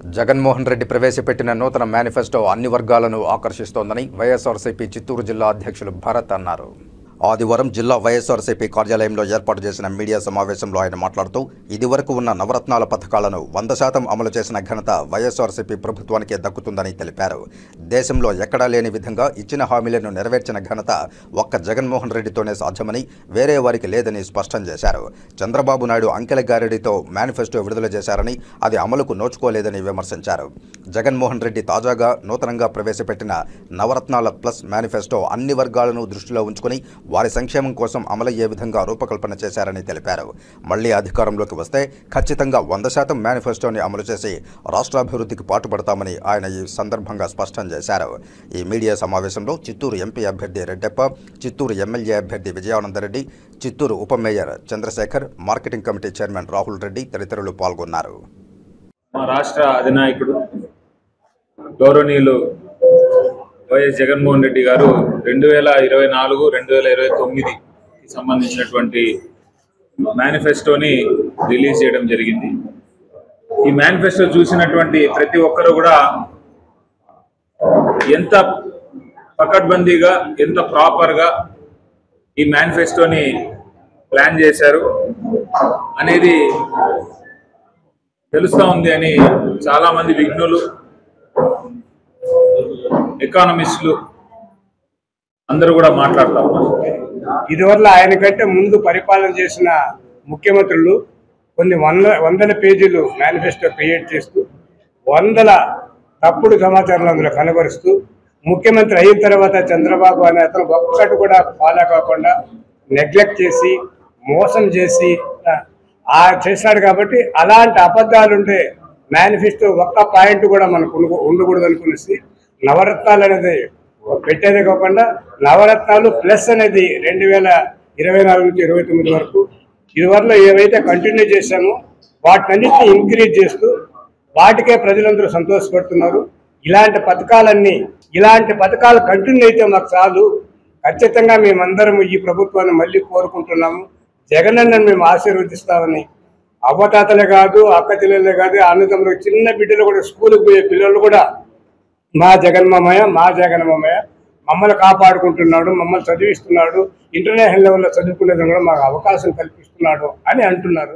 జగన్మోహన్ రెడ్డి ప్రవేశపెట్టిన నూతన మేనిఫెస్టో అన్ని వర్గాలను ఆకర్షిస్తోందని వైఎస్ఆర్సీపీ చిత్తూరు జిల్లా అధ్యక్షులు భరత్ అన్నారు. ఆదివారం జిల్లా వైఎస్ఆర్సీపీ కార్యాలయంలో ఏర్పాటు చేసిన మీడియా సమావేశంలో ఆయన మాట్లాడుతూ ఇదివరకు ఉన్న నవరత్నాల పథకాలను వంద శాతం అమలు చేసిన ఘనత వైఎస్ఆర్సీపీ ప్రభుత్వానికే దక్కుతుందని తెలిపారు. దేశంలో ఎక్కడా లేని విధంగా ఇచ్చిన హామీలను నెరవేర్చిన ఘనత ఒక్క జగన్మోహన్ రెడ్డితోనే సాధ్యమని వేరే వారికి లేదని స్పష్టం చేశారు. చంద్రబాబు నాయుడు అంకెల గారెడితో మేనిఫెస్టో విడుదల చేశారని అది అమలుకు నోచుకోలేదని విమర్శించారు. జగన్మోహన్ రెడ్డి తాజాగా నూతనంగా ప్రవేశపెట్టిన నవరత్నాల ప్లస్ మేనిఫెస్టో అన్ని వర్గాలను దృష్టిలో ఉంచుకుని వారి సంక్షేమం కోసం అమలయ్యే విధంగా రూపకల్పన చేశారని తెలిపారు. మళ్ళీ అధికారంలోకి వస్తే ఖచ్చితంగా వంద శాతం మేనిఫెస్టోని అమలు చేసి రాష్ట్రాభివృద్ధికి పాటుపడతామని ఆయన ఈ సందర్భంగా స్పష్టం చేశారు. ఈ మీడియా సమావేశంలో చిత్తూరు ఎంపీ అభ్యర్థి రెడ్డెప్ప చిత్తూరు ఎమ్మెల్యే అభ్యర్థి విజయానందరెడ్డి చిత్తూరు ఉప mayor Chandrashekar marketing committee chairman Rahul Reddy తదితరులు పాల్గొన్నారు. మా రాష్ట్ర అధినాయకుడు గౌరవనీయులు వైఎస్ జగన్మోహన్ రెడ్డి గారు రెండు వేల ఇరవై నాలుగు రెండు వేల ఇరవై తొమ్మిదికి సంబంధించినటువంటి మేనిఫెస్టోని రిలీజ్ చేయడం జరిగింది. ఈ మేనిఫెస్టో చూసినటువంటి ప్రతి ఒక్కరు కూడా ఎంత పకడ్బందీగా ఎంత ప్రాపర్గా ఈ మేనిఫెస్టోని ప్లాన్ చేశారు అనేది తెలుస్తూ ఉంది అని చాలామంది విఘ్నులు ఎకానమిస్టులు అందరూ కూడా మాట్లాడుతా ఉన్నారు ఇదివల్ల ఆయన కంటే ముందు పరిపాలన చేసిన ముఖ్యమంత్రులు కొన్ని వంద వందల పేజీలు మేనిఫెస్టో క్రియేట్ చేస్తూ వందల తప్పుడు సమాచారాలు అందులో కనబరుస్తూ ముఖ్యమంత్రి అయిన తర్వాత చంద్రబాబు అనే అతను ఒక్కటి కూడా ఫాలో కాకుండా నెగ్లెక్ట్ చేసి మోసం చేసి ఆ చేశాడు కాబట్టి అలాంటి అబద్ధాలుంటే మేనిఫెస్టో ఒక్క పాయింట్ కూడా మనకు ఉండకూడదు అనుకునేసి నవరత్నాలు అనేది పెట్టేదే కాకుండా నవరత్నాలు ప్లస్ అనేది రెండు వేల ఇరవై నాలుగు నుంచి ఇరవై తొమ్మిది వరకు ఇదివరలో ఏవైతే కంటిన్యూ చేశామో వాటినన్నింటినీ ఇంక్రీజ్ చేస్తూ వాటికే ప్రజలందరూ సంతోషపడుతున్నారు. ఇలాంటి పథకాలన్నీ ఇలాంటి పథకాలు కంటిన్యూ అయితే మాకు చాలు. ఖచ్చితంగా మేమందరం ఈ ప్రభుత్వాన్ని మళ్ళీ కోరుకుంటున్నాము. జగనన్నను మేము ఆశీర్వదిస్తామని. అవ్వతాతలే కాదు అక్క చెల్లెలే కాదు అన్నదమ్ములు చిన్న బిడ్డలు కూడా స్కూల్కి పోయే పిల్లలు కూడా మా జగన్మామయ్య మా జగన్మామయ్య మమ్మల్ని కాపాడుకుంటున్నాడు మమ్మల్ని చదివిస్తున్నాడు ఇంటర్నేషనల్ లెవెల్లో చదువుకునేది కూడా మాకు అవకాశం కల్పిస్తున్నాడు అని అంటున్నారు.